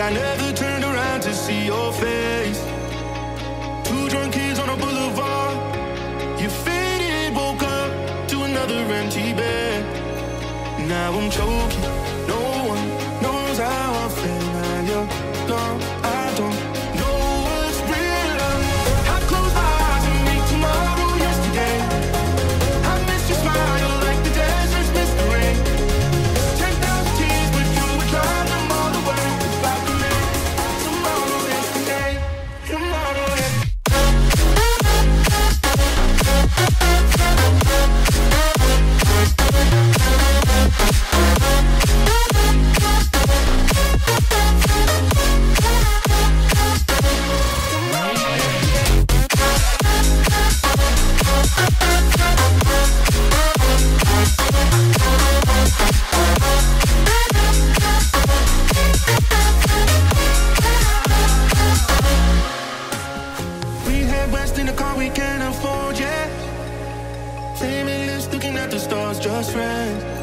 I never turned around to see your face. Two drunk kids on a boulevard. You faded, woke up to another empty bed. Now I'm choking head west in the car we can't afford, yeah. Famous looking at the stars, just friends.